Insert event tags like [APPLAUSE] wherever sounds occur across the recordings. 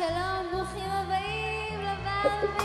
שלום, ברוכים הבאים לברבי! [LAUGHS]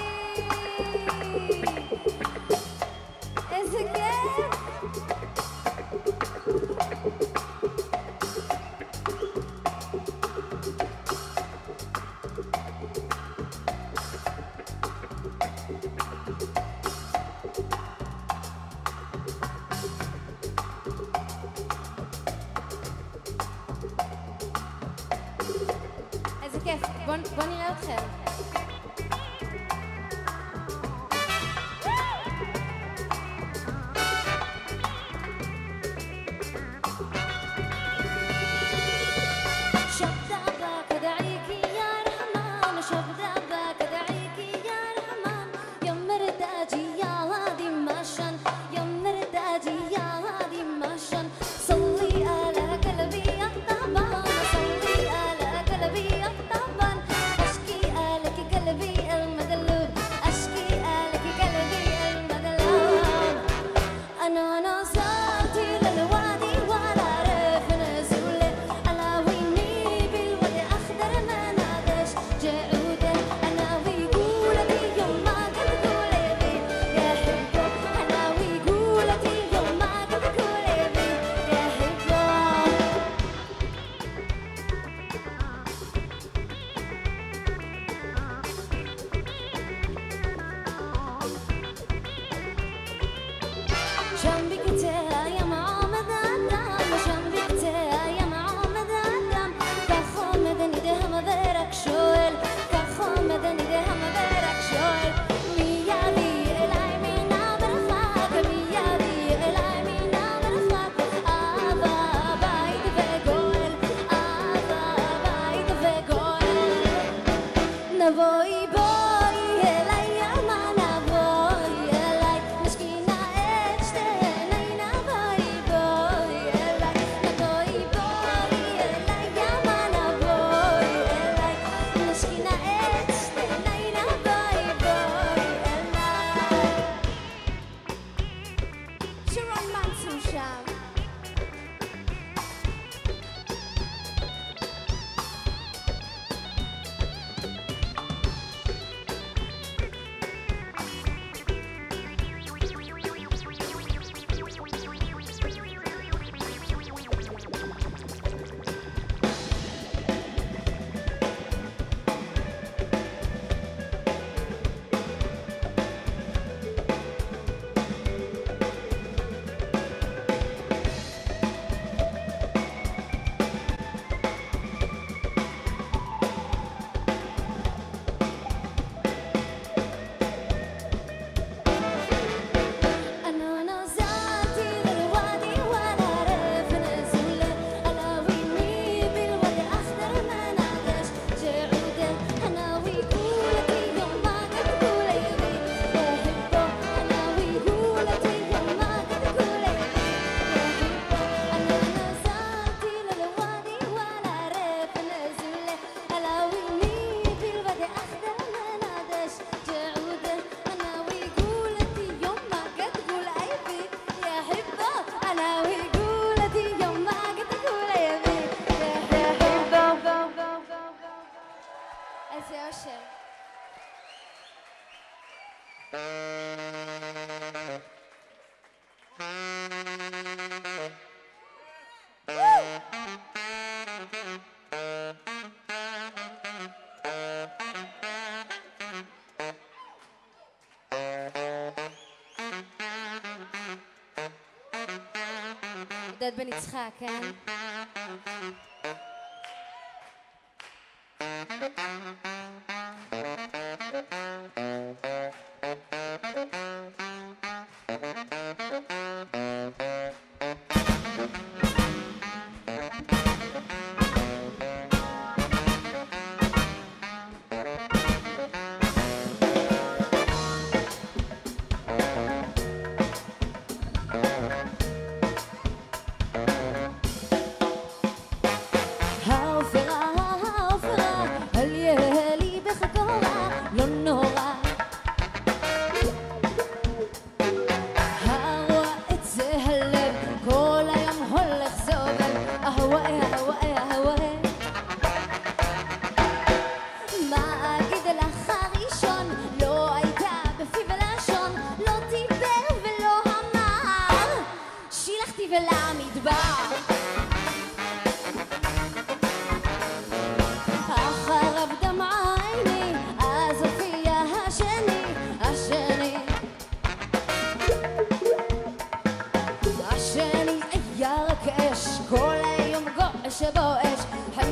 עודד בן יצחק, כן?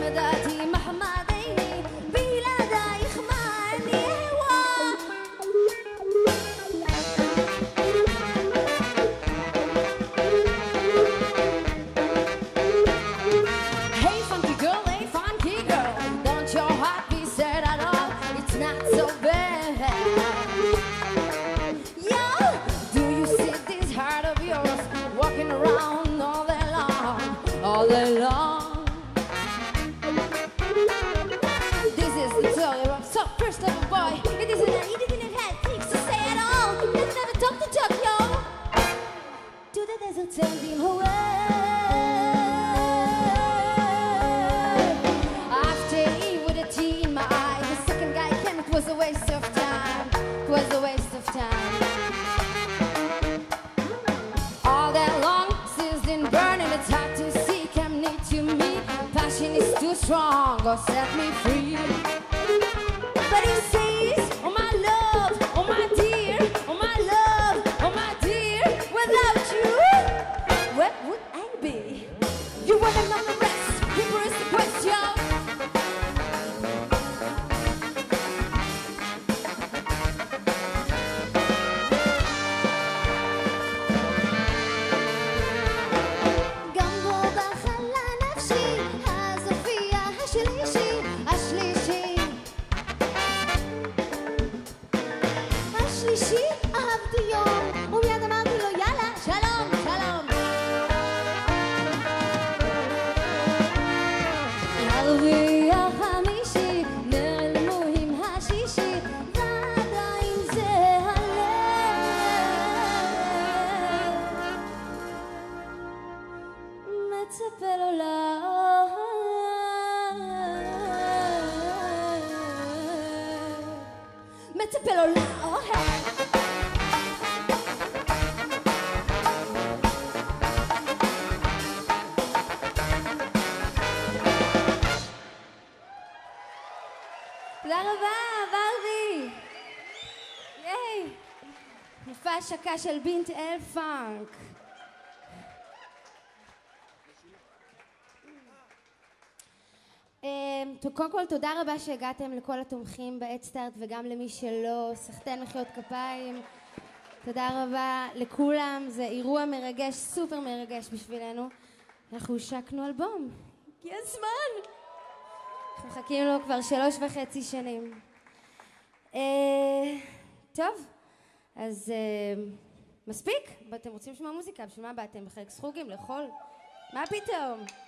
me that he Go set me free. We. המוזיקה של בינט אל פאנק. אמ, קודם כל תודה רבה שהגעתם לכל התומכים באדסטארט וגם למי שלא, סחטיין מחיאות כפיים. תודה רבה לכולם, זה אירוע מרגש, סופר מרגש בשבילנו. אנחנו השקנו אלבום, הגיע הזמן! אנחנו מחכים לו כבר שלוש וחצי שנים. אה, טוב. אז אה, מספיק? אתם רוצים לשמוע מוזיקה? בשביל מה באתם בחלק סחוגים? לאכול? מה פתאום?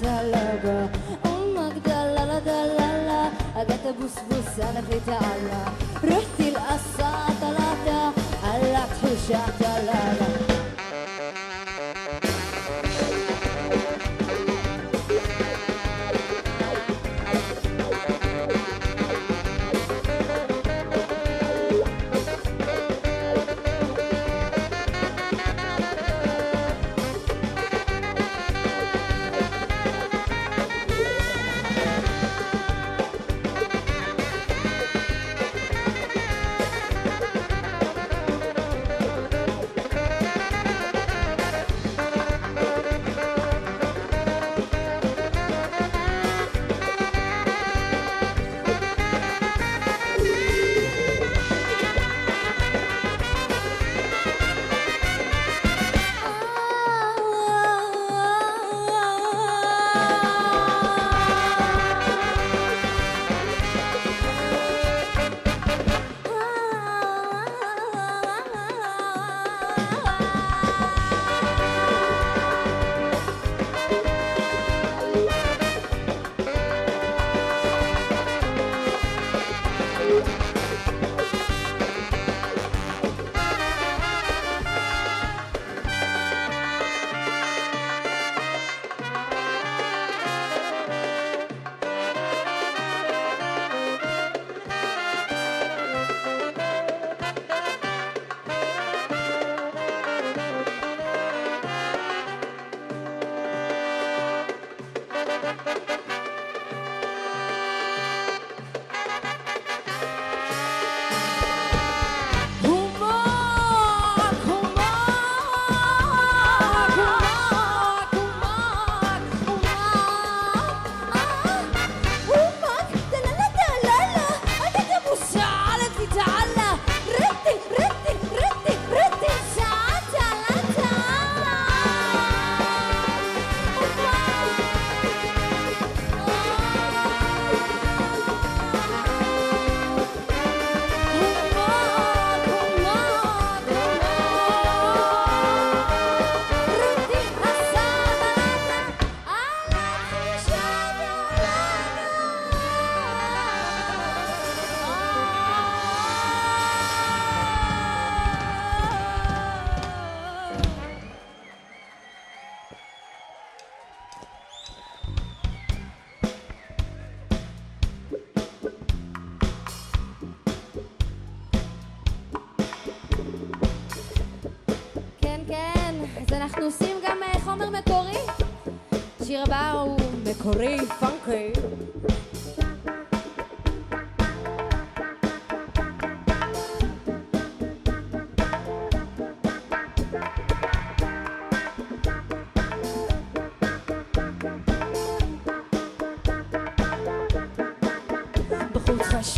talaga Oh magdala la la la Agad kita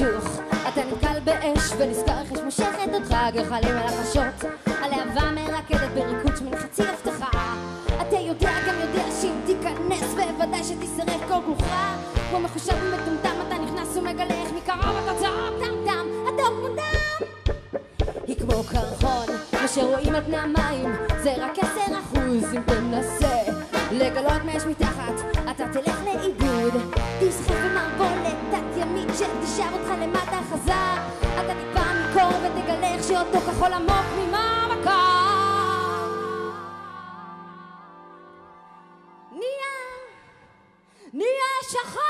חשוך, אתה נתקל באש ונזכר איך מושכת אותך גחלים על החשות. הלהבה מרקדת בריקוד שמן חצי הבטחה. אתה יודע גם יודע שאם תיכנס בוודאי שתישרף כל כולך. כמו מחושב ומטומטם אתה נכנס ומגלה איך מקרוב אתה צעק טם טם אדום מודם היא כמו קרחון, מה שרואים על פני המים זה רק עשר אחוז אם תנסה לגלות מה יש מתחת, כחול עמוק ממעמקה. נהיה, נהיה שחור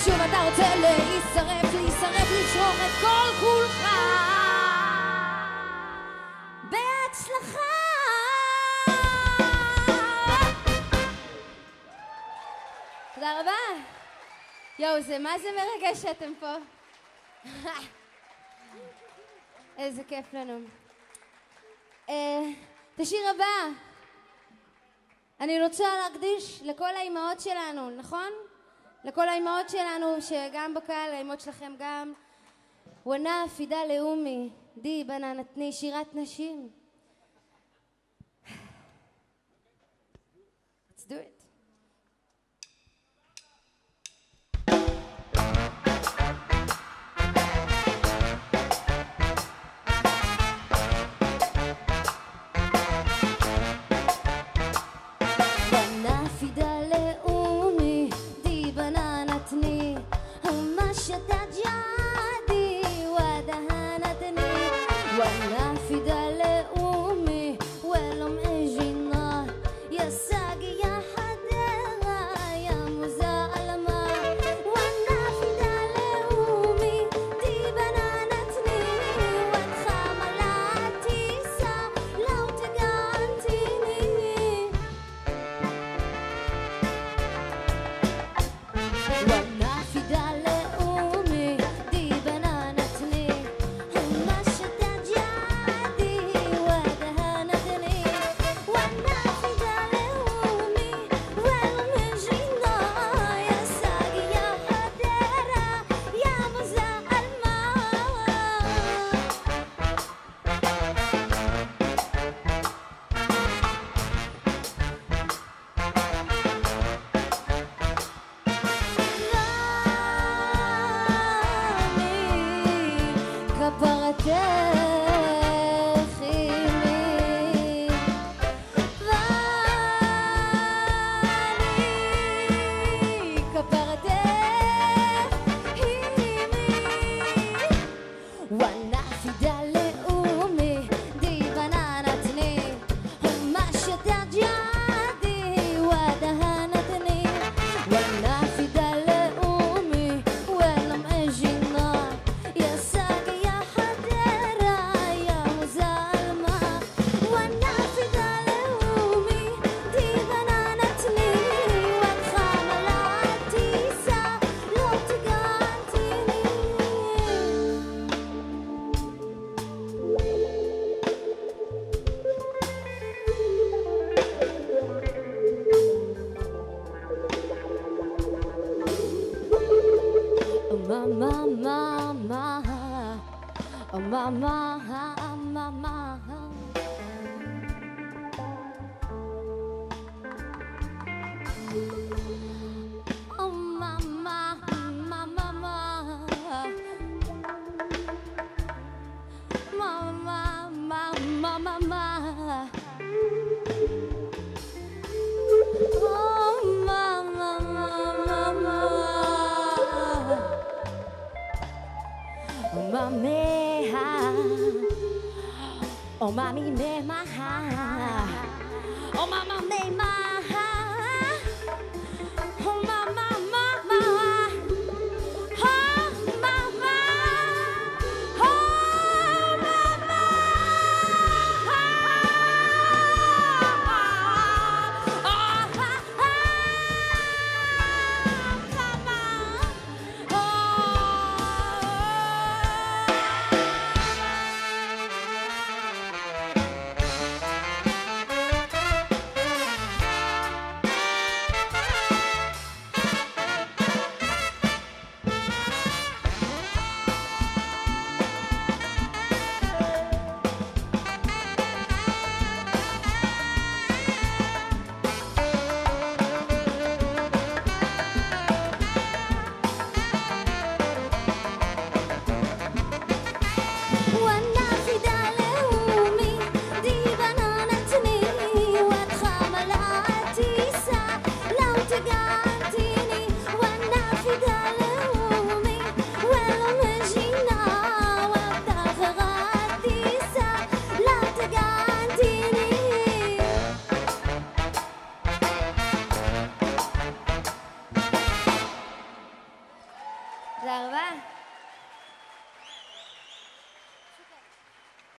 ושוב אתה רוצה להישרף, להישרף, לשרוך את כל כולך. בהצלחה. תודה רבה. יואו, זה מה זה מרגש שאתם פה. [LAUGHS] איזה כיף לנו. אה, את השיר הבא. אני רוצה להקדיש לכל האימהות שלנו, נכון? לכל האימהות שלנו, שגם בקהל, האימהות שלכם גם. וונה פידה לאומי, די בננתני, שירת נשים. Let's do it. Oh mommy me ma Oh mama me ma